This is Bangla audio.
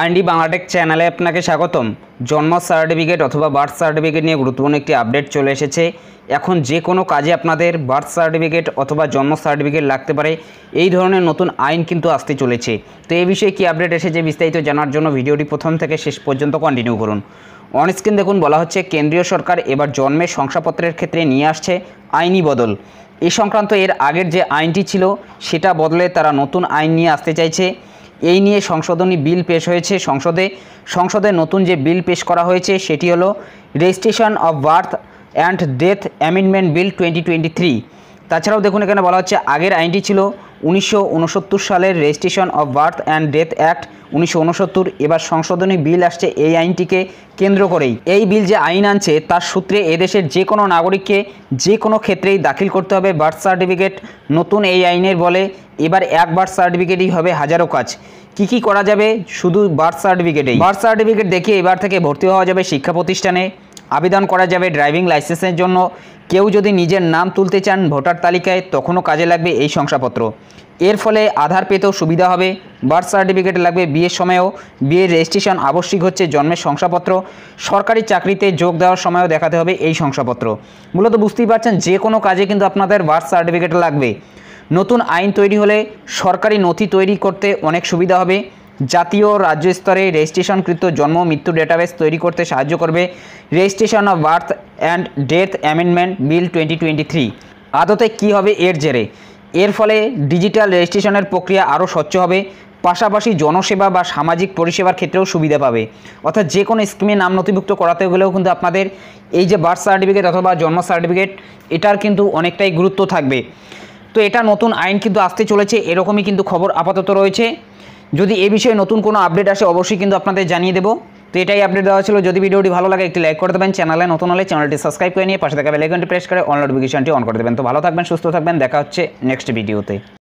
আইনডি বাংলাটেক চ্যানেলে আপনাকে স্বাগতম। জন্ম সার্টিফিকেট অথবা বার্থ সার্টিফিকেট নিয়ে গুরুত্বপূর্ণ একটি আপডেট চলে এসেছে। এখন যে কোনো কাজে আপনাদের বার্থ সার্টিফিকেট অথবা জন্ম সার্টিফিকেট লাগতে পারে। এই ধরনের নতুন আইন কিন্তু আসতে চলেছে। তো এই বিষয়ে কী আপডেট এসেছে বিস্তারিত জানার জন্য ভিডিওটি প্রথম থেকে শেষ পর্যন্ত কন্টিনিউ করুন। অন স্ক্রিন দেখুন, বলা হচ্ছে কেন্দ্রীয় সরকার এবার জন্মের শংসাপত্রের ক্ষেত্রে নিয়ে আসছে আইনি বদল। এই সংক্রান্ত এর আগের যে আইনটি ছিল, সেটা বদলে তারা নতুন আইন নিয়ে আসতে চাইছে। এই নিয়ে সংশোধনী বিল পেশ হয়েছে। সংসদে সংসদে নতুন যে বিল পেশ করা হয়েছে, সেটি হলো registration of birth and death amendment bill twenty twenty three. তাছাড়াও দেখুন, এখানে বলা হচ্ছে, আগের আইনটি ছিল উনিশশো উনসত্তর সালের registration of birth and death act উনিশশো উনসত্তর, এবার সংশোধনী বিল আসছে এই আইনটিকে কেন্দ্র করেই। এই বিল যে আইন আনছে, তার সূত্রে এদেশের যে কোনো নাগরিককে যে কোনো ক্ষেত্রেই দাখিল করতে হবে বার্থ সার্টিফিকেট। নতুন এই আইনের বলে এবার এক বার্থ সার্টিফিকেটই হবে হাজারো কাজ। কি কি করা যাবে? শুধু বার্থ সার্টিফিকেটেই। বার্থ সার্টিফিকেট দেখিয়ে এবার থেকে ভর্তি হওয়া যাবে শিক্ষা প্রতিষ্ঠানে। আবেদন করা যাবে ড্রাইভিং লাইসেন্সের জন্য। কেউ যদি নিজের নাম তুলতে চান ভোটার তালিকায়, তখনও কাজে লাগবে এই শংসাপত্র। এর ফলে আধার পেতেও সুবিধা হবে। বার্থ সার্টিফিকেট লাগবে বিয়ের সময়ও। বিয়ের রেজিস্ট্রেশন আবশ্যিক হচ্ছে জন্মের শংসাপত্র। সরকারি চাকরিতে যোগ দেওয়ার সময়ও দেখাতে হবে এই শংসাপত্র। মূলত বুঝতেই পারছেন, যে কোনো কাজে কিন্তু আপনাদের বার্থ সার্টিফিকেট লাগবে। নতুন আইন তৈরি হলে সরকারি নথি তৈরি করতে অনেক সুবিধা হবে। জাতীয় রাজ্য স্তরে রেজিস্ট্রেশনকৃত জন্ম, মৃত্যু ডেটাবেস তৈরি করতে সাহায্য করবে registration of birth and death amendment bill twenty twenty three আদতে কী হবে এর জেরে? এর ফলে ডিজিটাল রেজিস্ট্রেশনের প্রক্রিয়া আরও স্বচ্ছ হবে, পাশাপাশি জনসেবা বা সামাজিক পরিষেবার ক্ষেত্রেও সুবিধা পাবে। অর্থাৎ যে কোনো স্কিমে নাম নথিভুক্ত করাতে গেলেও কিন্তু আপনাদের এই যে বার্থ সার্টিফিকেট অথবা জন্ম সার্টিফিকেট এটার কিন্তু অনেকটাই গুরুত্ব থাকবে। তো এটা নতুন আইন কিন্তু আসতে চলেছে, এরকমই কিন্তু খবর আপাতত রয়েছে। যদি এ বিষয়ে নতুন কোনো আপডেট আসে, অবশ্যই কিন্তু আপনাদের জানিয়ে দেবো। তো এটাই আপডেট দেওয়া ছিল। যদি ভিডিওটি ভালো লাগে, একটি লাইক করে দেবেন। চ্যানেলে নতুন হলে চ্যানেলটি সাবস্ক্রাইব করে নিয়ে পাশে থাকা বেলাইকনটি প্রেস করে অল নোটিফিকেশনটি অন করে দেবেন। তো ভালো থাকবেন, সুস্থ থাকবেন। দেখা হচ্ছে নেক্সট ভিডিওতে